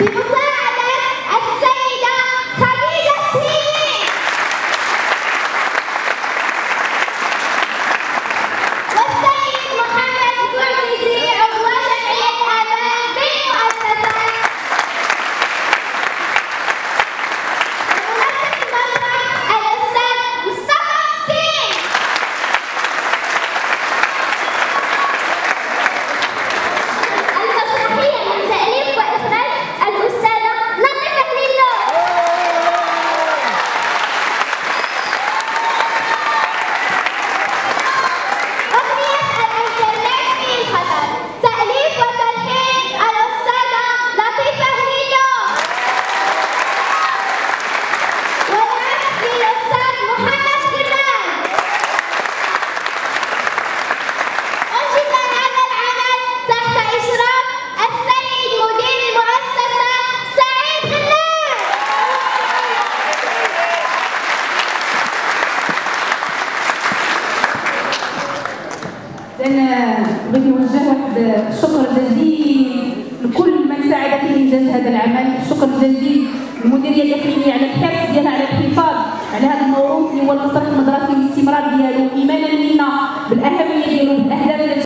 You. أنا بدي واحد الشكر جزيل لكل من ساعد في إنجاز هذا العمل. شكر جزيل للمديرية التقنيه على الحرص ديالها على الحفاظ على هذا الموروث اللي هو المسرح المدرسي والاستمرار ديالو